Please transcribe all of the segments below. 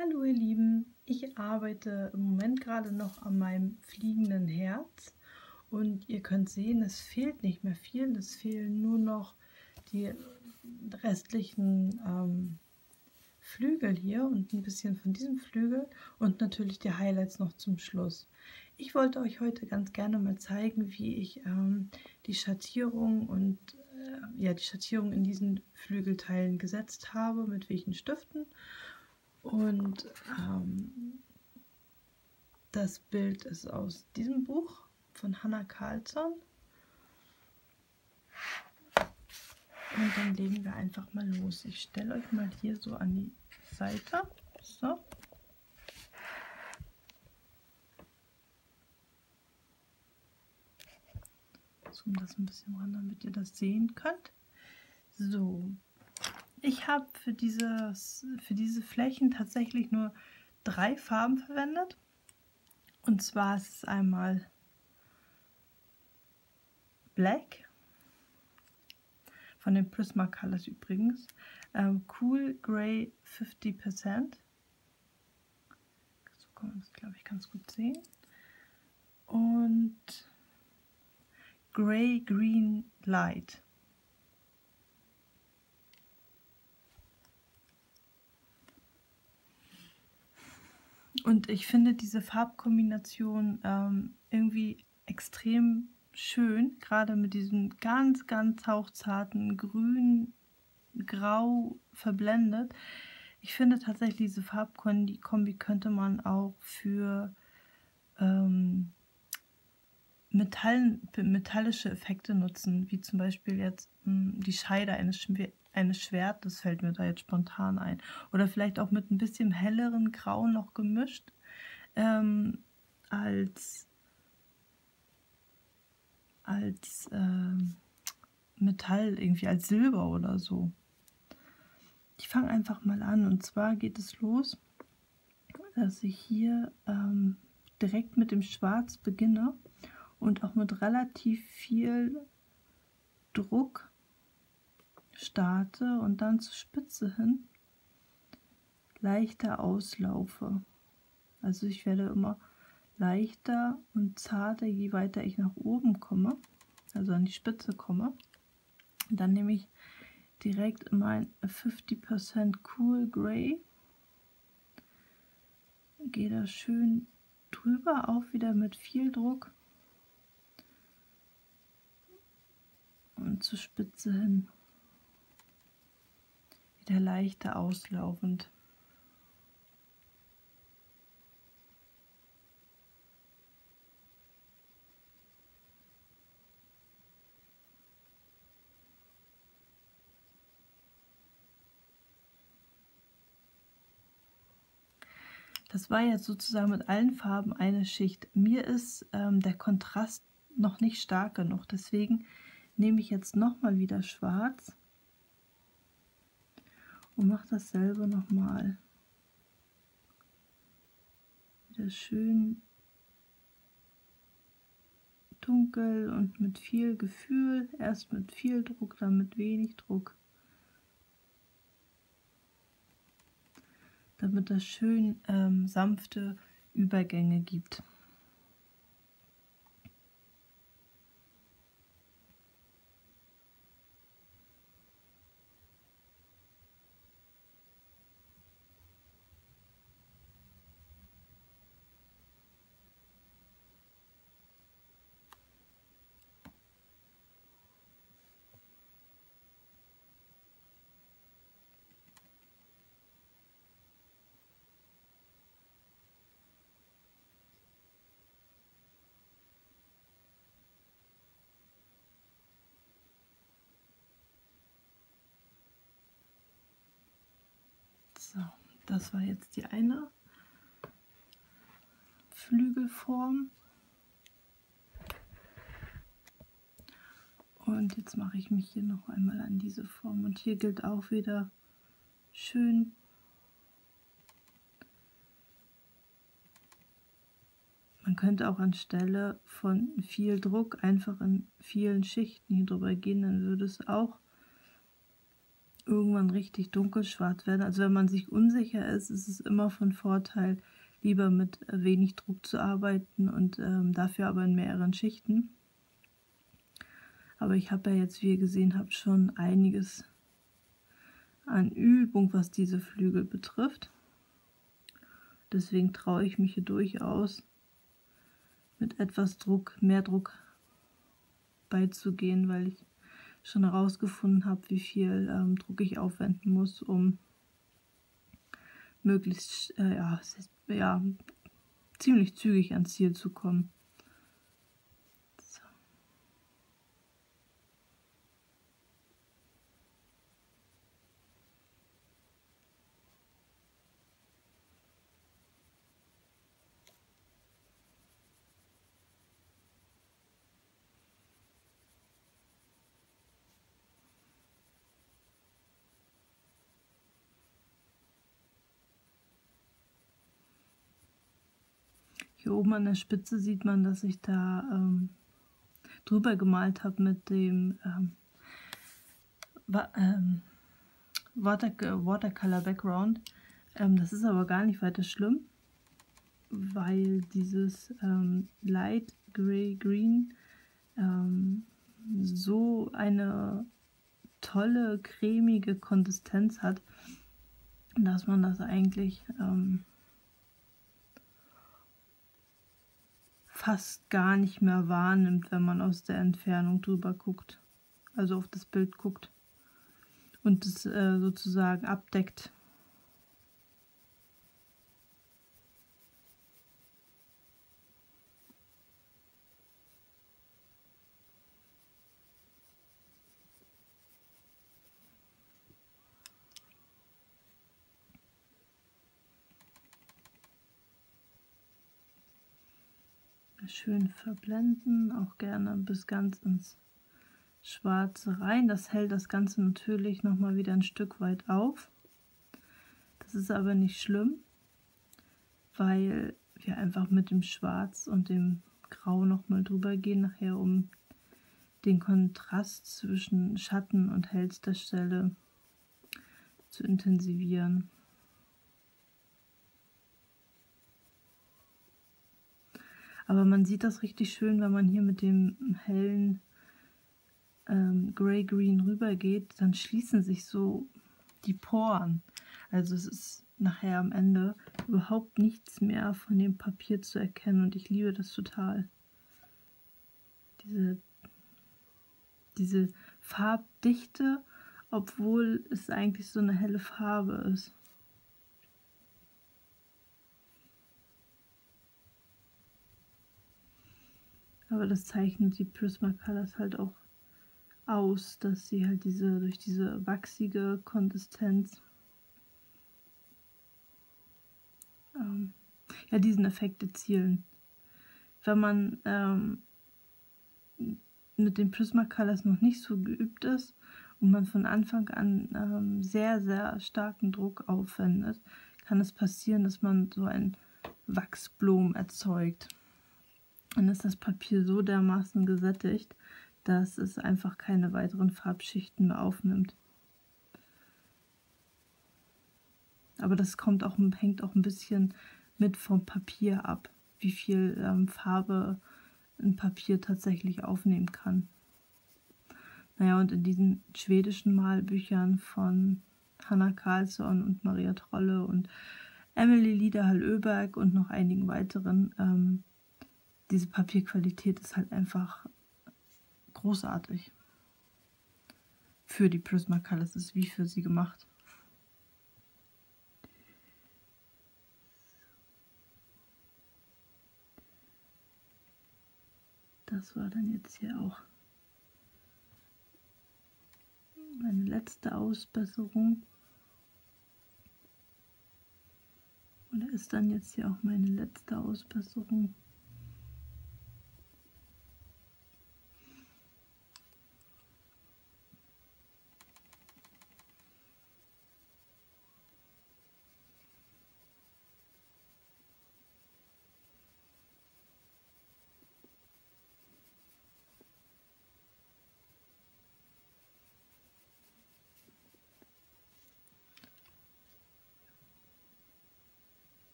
Hallo ihr Lieben, ich arbeite im Moment gerade noch an meinem fliegenden Herz. Und ihr könnt sehen, es fehlt nicht mehr viel, es fehlen nur noch die restlichen ähm, Flügel hier und ein bisschen von diesem Flügel und natürlich die Highlights noch zum Schluss. Ich wollte euch heute ganz gerne mal zeigen, wie ich ähm, die Schattierung und äh, ja, die Schattierung in diesen Flügelteilen gesetzt habe, mit welchen Stiften und ähm, das Bild ist aus diesem Buch von Hannah Carlson. Und dann legen wir einfach mal los. Ich stelle euch mal hier so an die Seite. So. Zoom das ein bisschen ran, damit ihr das sehen könnt. So, ich habe für, für diese Flächen tatsächlich nur drei Farben verwendet. Und zwar ist es einmal Black, von den Prisma Colors übrigens, ähm, Cool Gray 50%. So kann man das, glaube ich, ganz gut sehen. Und Gray Green Light. Und ich finde diese Farbkombination ähm, irgendwie extrem schön, gerade mit diesem ganz, ganz hauchzarten Grün, Grau verblendet. Ich finde tatsächlich, diese Farbkombi könnte man auch für ähm, Metall, metallische Effekte nutzen, wie zum Beispiel jetzt mh, hm, die Scheide eines, eines Schwertes, fällt mir da jetzt spontan ein. Oder vielleicht auch mit ein bisschen helleren Grau noch gemischt, ähm, als, als ähm, Metall, irgendwie als Silber oder so. Ich fange einfach mal an und zwar geht es los, dass ich hier ähm, direkt mit dem Schwarz beginne und auch mit relativ viel Druck starte und dann zur Spitze hin leichter auslaufe. Also ich werde immer leichter und zarter, je weiter ich nach oben komme, also an die Spitze komme. Und dann nehme ich direkt mein 50% Cool Gray, gehe da schön drüber, auch wieder mit viel Druck und zur Spitze hin wieder leichter auslaufend. Das war jetzt sozusagen mit allen Farben eine Schicht. Mir ist ähm, der Kontrast noch nicht stark genug, deswegen nehme ich jetzt nochmal wieder schwarz und mache dasselbe nochmal. Wieder schön dunkel und mit viel Gefühl. Erst mit viel Druck, dann mit wenig Druck. Damit das schön ähm, sanfte Übergänge gibt. So, das war jetzt die eine Flügelform. Und jetzt mache ich mich hier noch einmal an diese Form. Und hier gilt auch wieder schön Man könnte auch anstelle von viel Druck einfach in vielen Schichten hier drüber gehen, dann würde es auch irgendwann richtig dunkelschwarz werden. Also wenn man sich unsicher ist, ist es immer von Vorteil, lieber mit wenig Druck zu arbeiten und ähm, dafür aber in mehreren Schichten. Aber ich habe ja jetzt, wie ihr gesehen habt, schon einiges an Übung, was diese Flügel betrifft. Deswegen traue ich mich hier durchaus mit etwas Druck, mehr Druck beizugehen, weil ich schon herausgefunden habe, wie viel ähm, Druck ich aufwenden muss, um möglichst äh, ja, ja, ziemlich zügig ans Ziel zu kommen. Hier oben an der Spitze sieht man, dass ich da ähm, drüber gemalt habe mit dem ähm, ähm, Water Watercolor Background. Ähm, das ist aber gar nicht weiter schlimm, weil dieses ähm, Light Gray Green ähm, so eine tolle cremige Konsistenz hat, dass man das eigentlich fast gar nicht mehr wahrnimmt, wenn man aus der Entfernung drüber guckt, also auf das Bild guckt und es äh, sozusagen abdeckt. Schön verblenden, auch gerne bis ganz ins Schwarze rein. Das hält das Ganze natürlich nochmal wieder ein Stück weit auf. Das ist aber nicht schlimm, weil wir einfach mit dem Schwarz und dem Grau nochmal drüber gehen, nachher um den Kontrast zwischen Schatten und hellster Stelle zu intensivieren. Aber man sieht das richtig schön, wenn man hier mit dem hellen ähm, Grey-Green rübergeht, dann schließen sich so die Poren. Also es ist nachher am Ende überhaupt nichts mehr von dem Papier zu erkennen und ich liebe das total. Diese, diese Farbdichte, obwohl es eigentlich so eine helle Farbe ist. Aber das zeichnet die Prismacolors halt auch aus, dass sie halt diese durch diese wachsige Konsistenz ähm, ja diesen Effekt erzielen. Wenn man ähm, mit den Prismacolors noch nicht so geübt ist und man von Anfang an ähm, sehr, sehr starken Druck aufwendet, kann es passieren, dass man so ein Wachsblumen erzeugt dann ist das Papier so dermaßen gesättigt, dass es einfach keine weiteren Farbschichten mehr aufnimmt. Aber das kommt auch, hängt auch ein bisschen mit vom Papier ab, wie viel ähm, Farbe ein Papier tatsächlich aufnehmen kann. Naja, und in diesen schwedischen Malbüchern von Hanna Karlsson und Maria Trolle und Emily Liederhall-Öberg und noch einigen weiteren ähm, diese Papierqualität ist halt einfach großartig. Für die Prismacolors ist wie für sie gemacht. Das war dann jetzt hier auch meine letzte Ausbesserung. Oder ist dann jetzt hier auch meine letzte Ausbesserung?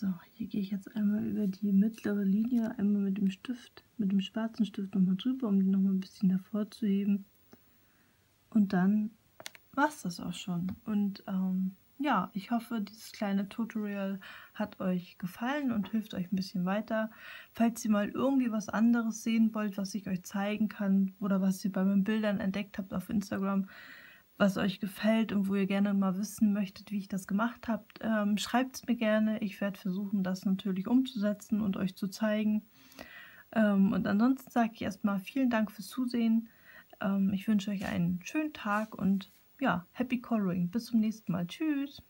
So, hier gehe ich jetzt einmal über die mittlere Linie, einmal mit dem Stift, mit dem schwarzen Stift nochmal drüber, um die nochmal ein bisschen hervorzuheben. Und dann war es das auch schon. Und ähm, ja, ich hoffe, dieses kleine Tutorial hat euch gefallen und hilft euch ein bisschen weiter. Falls ihr mal irgendwie was anderes sehen wollt, was ich euch zeigen kann oder was ihr bei meinen Bildern entdeckt habt auf Instagram, was euch gefällt und wo ihr gerne mal wissen möchtet, wie ich das gemacht habe, ähm, schreibt es mir gerne. Ich werde versuchen, das natürlich umzusetzen und euch zu zeigen. Ähm, und ansonsten sage ich erstmal vielen Dank fürs Zusehen. Ähm, ich wünsche euch einen schönen Tag und ja, happy coloring. Bis zum nächsten Mal. Tschüss.